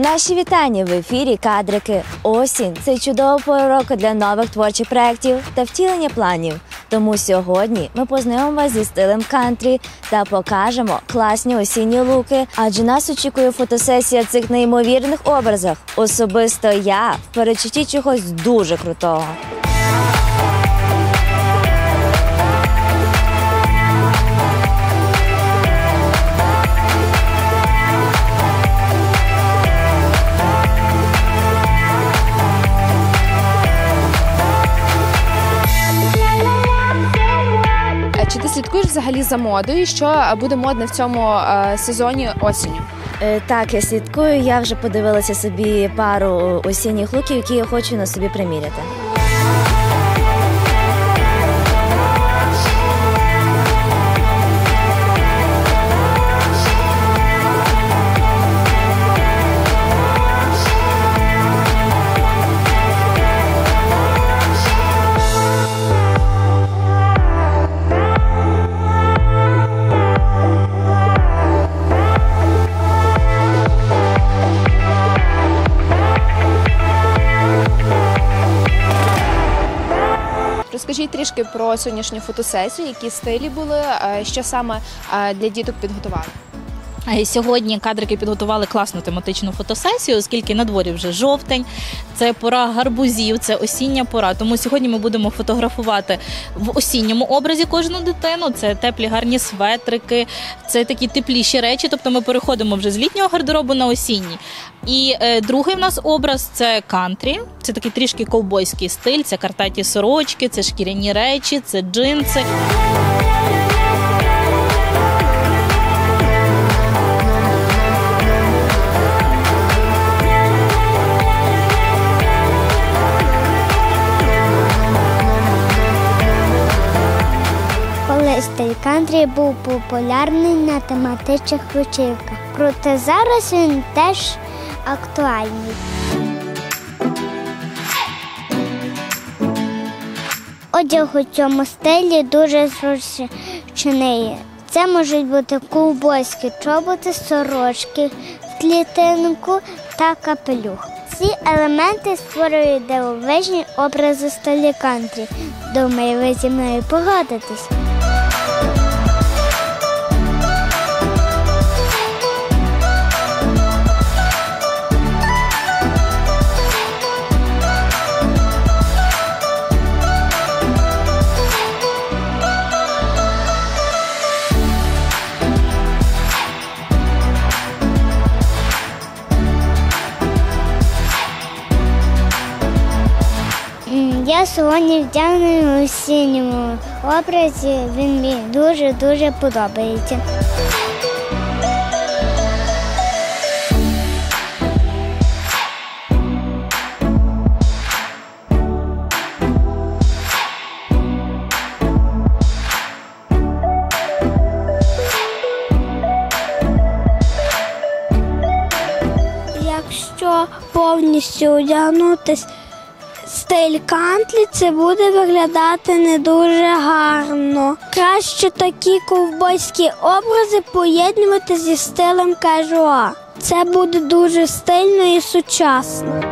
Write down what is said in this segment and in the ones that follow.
Наші вітання в ефірі кадрики. Осінь це чудова пора року для нових творчих проєктів та втілення планів. Тому сьогодні ми познайомимо вас зі стилем кантрі та покажемо класні осінні луки, адже нас очікує фотосесія цих неймовірних образах. Особисто я в перечутті чогось дуже крутого. За модою? Що е, буде модне в цьому е, сезоні осінню? Е, Так, я слідкую. Я вже подивилася собі пару осінніх луків, які я хочу на собі приміряти. Розкажіть трішки про сьогоднішню фотосесію, які стилі були, е, що саме е, для діток підготували. Сьогодні кадрики підготували класну тематичну фотосесію, оскільки на дворі вже жовтень, це пора гарбузів, це осіння пора. Тому сьогодні ми будемо фотографувати в осінньому образі кожну дитину. Це теплі гарні светрики, це такі тепліші речі. Тобто ми переходимо вже з літнього гардеробу на осінній. І е, другий в нас образ це кантрі. Це такий трішки ковбойський стиль, це картаті сорочки, це шкіряні речі, це джинси. Стиль кантрі був популярний на тематичних вечірках, проте зараз він теж актуальний. Одяг у цьому стилі дуже зручний. Це можуть бути ковбойські чоботи, сорочки в клітинку та капелюх. Ці елементи створюють дивовижні образи стилі кантрі. Думаю, ви зі мною погодитесь. Я сьогодні вдягнений у осінньому образі. Він мені дуже-дуже подобається. Якщо повністю одягнутись стиль кантлі, це буде виглядати не дуже гарно. Краще такі ковбойські образи поєднувати зі стилем кажуа. Це буде дуже стильно і сучасно.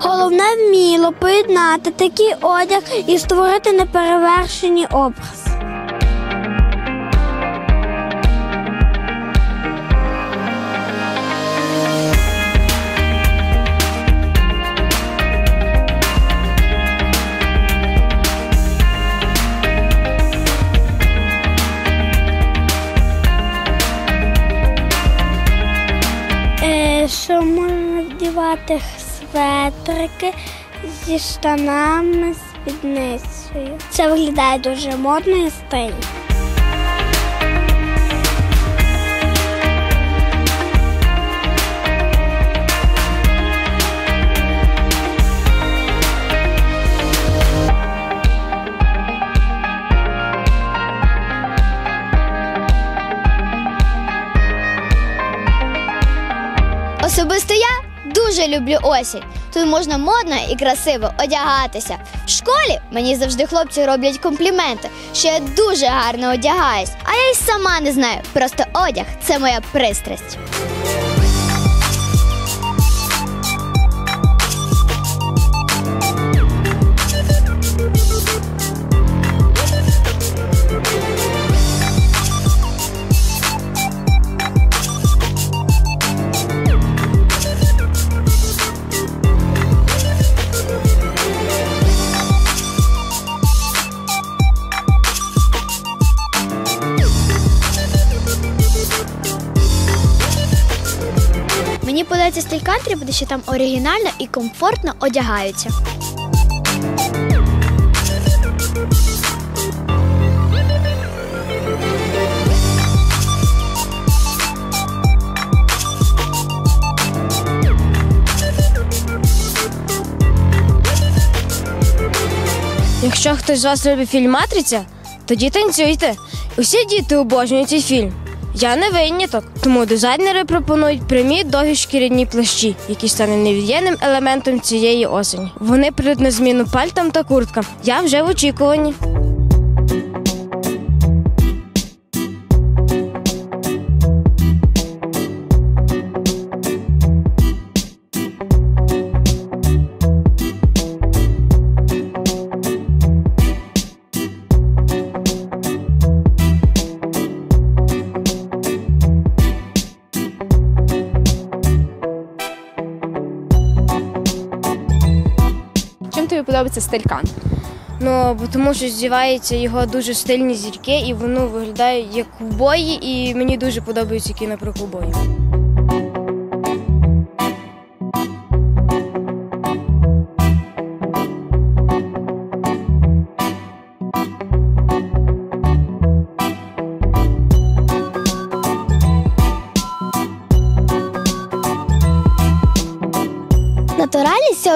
Головне вміло поєднати такий одяг і створити неперевершені образи. Що можна вдівати светрики зі штанами, спідницею. Це виглядає дуже модно і стильно. Дуже люблю осінь. Тут можна модно і красиво одягатися. В школі мені завжди хлопці роблять компліменти, що я дуже гарно одягаюсь. А я й сама не знаю. Просто одяг це моя пристрасть. Стиль буде що там оригінально і комфортно одягаються. Якщо хтось з вас любить фільм Матриця, тоді танцюйте. Усі діти обожнюють цей фільм. Я не виняток, тому дизайнери пропонують прямі довгі шкіряні плащі, які стануть невід'ємним елементом цієї осені. Вони прийдуть на зміну пальтам та курткам. Я вже в очікуванні. Стиль кантри? Ну тому що здіваються його дуже стильні зірки, і воно виглядає як ковбої, і мені дуже подобаються кіно про ковбоїв.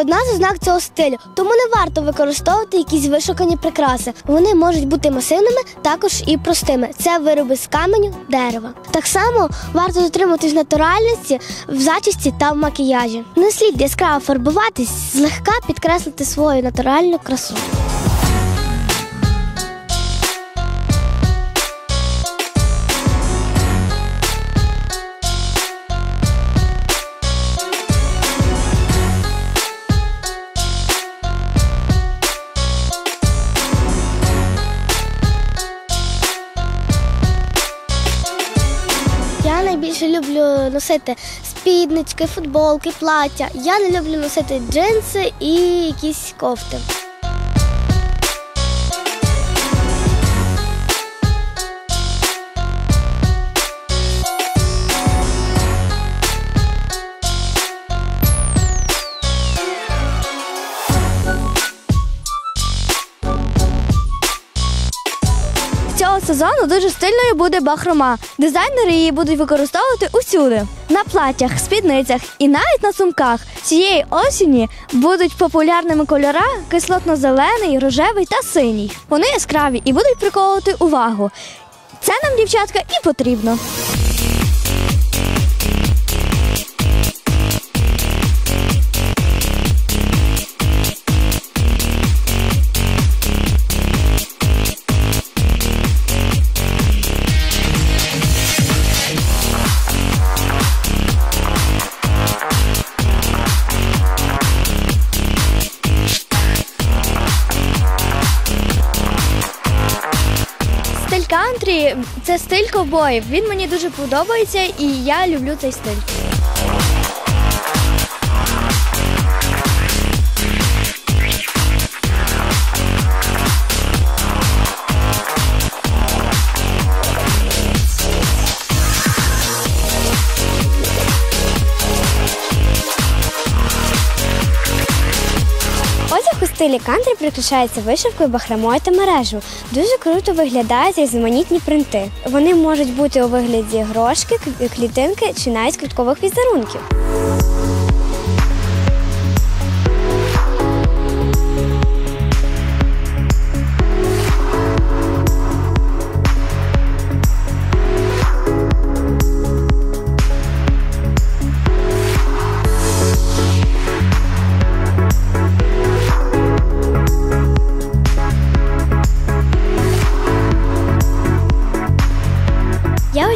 Одна з ознак цього стилю, тому не варто використовувати якісь вишукані прикраси. Вони можуть бути масивними, також і простими. Це вироби з каменю, дерева. Так само варто дотримуватись натуральності в зачісті та в макіяжі. Не слід яскраво фарбуватись, злегка підкреслити свою натуральну красу. Носити спіднички, футболки, плаття. Я не люблю носити джинси і якісь кофти. Сезону дуже стильною буде бахрома. Дизайнери її будуть використовувати усюди. На платтях, спідницях і навіть на сумках. Цієї осені будуть популярними кольора кислотно-зелений, рожевий та синій. Вони яскраві і будуть приковувати увагу. Це нам, дівчатка, і потрібно. Ковбоїв. Він мені дуже подобається і я люблю цей стиль. Стилі кантри прикрашається вишивкою, бахромою та мережу. Дуже круто виглядають різноманітні принти. Вони можуть бути у вигляді грошки, клітинки чи навіть квіткових візерунків.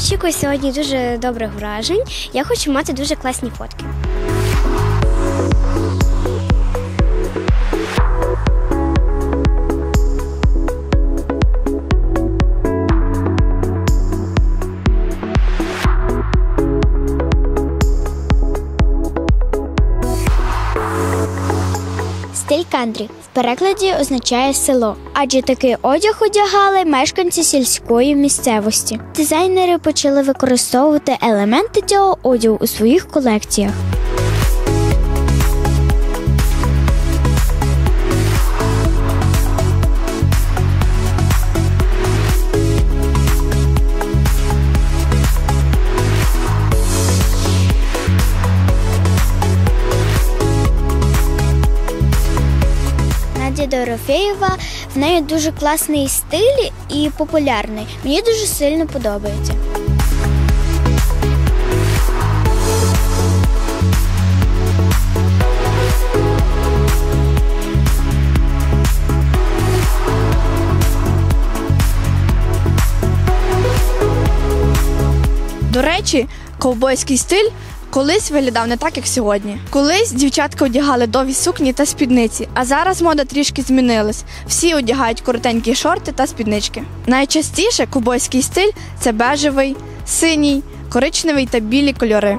Очікую сьогодні дуже добрих вражень. Я хочу мати дуже класні фотки. Стиль в перекладі означає село, адже такий одяг одягали мешканці сільської місцевості. Дизайнери почали використовувати елементи цього одягу у своїх колекціях. Надя в неї дуже класний стиль і популярний. Мені дуже сильно подобається. До речі, ковбойський стиль колись виглядав не так, як сьогодні. Колись дівчатка одягали довгі сукні та спідниці, а зараз мода трішки змінилась. Всі одягають коротенькі шорти та спіднички. Найчастіше кубойський стиль це бежевий, синій, коричневий та білі кольори.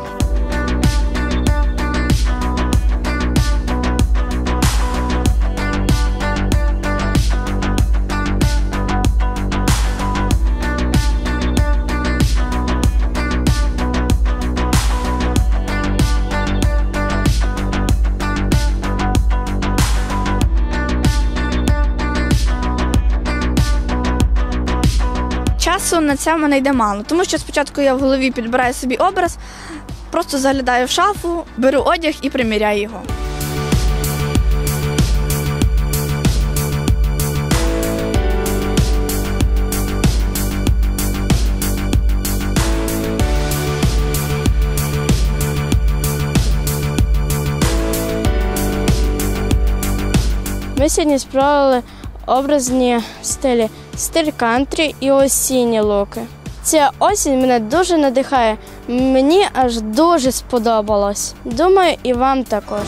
Часу на це в мене йде мало, тому що спочатку я в голові підбираю собі образ, просто заглядаю в шафу, беру одяг і приміряю його. Ми сьогодні спробували образні стилі стиль кантрі і осінні луки. Ця осінь мене дуже надихає. Мені аж дуже сподобалось. Думаю, і вам також.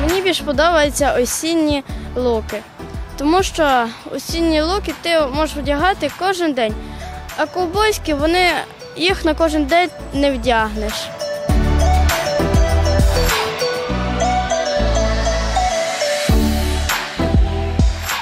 Мені більш подобаються осінні луки, тому що осінні луки ти можеш вдягати кожен день, а ковбойські вони їх на кожен день не вдягнеш.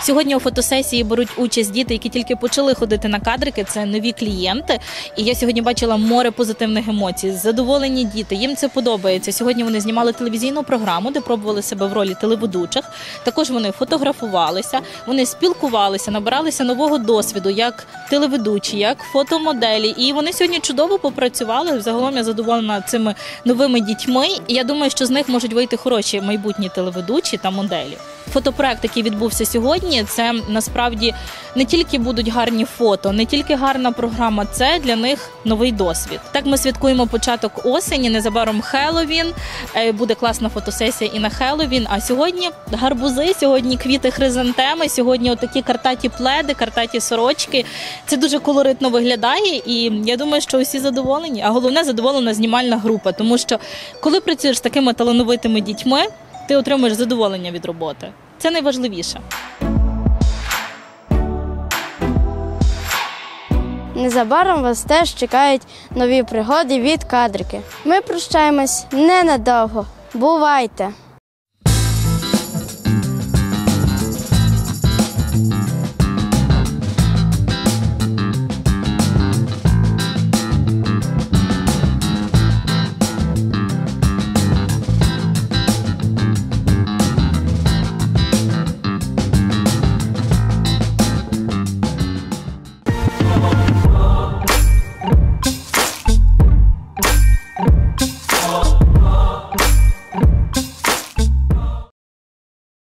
Сьогодні у фотосесії беруть участь діти, які тільки почали ходити на кадрики. Це нові клієнти. І я сьогодні бачила море позитивних емоцій. Задоволені діти. Їм це подобається. Сьогодні вони знімали телевізійну програму, де пробували себе в ролі телеведучих. Також вони фотографувалися, вони спілкувалися, набиралися нового досвіду як телеведучі, як фотомоделі. І вони сьогодні чудово попрацювали. Загалом я задоволена цими новими дітьми. І я думаю, що з них можуть вийти хороші майбутні телеведучі та моделі. Фотопроект, який відбувся сьогодні, це насправді не тільки будуть гарні фото, не тільки гарна програма, це для них новий досвід. Так ми святкуємо початок осені. Незабаром Хеллоуін. Е, Буде класна фотосесія і на Хеллоуін. А сьогодні гарбузи, сьогодні квіти хризантеми, сьогодні отакі картаті пледи, картаті сорочки. Це дуже колоритно виглядає, і я думаю, що усі задоволені. А головне задоволена знімальна група, тому що коли працюєш з такими талановитими дітьми, ти отримуєш задоволення від роботи. Це найважливіше. Незабаром вас теж чекають нові пригоди від кадрики. Ми прощаємось ненадовго. Бувайте!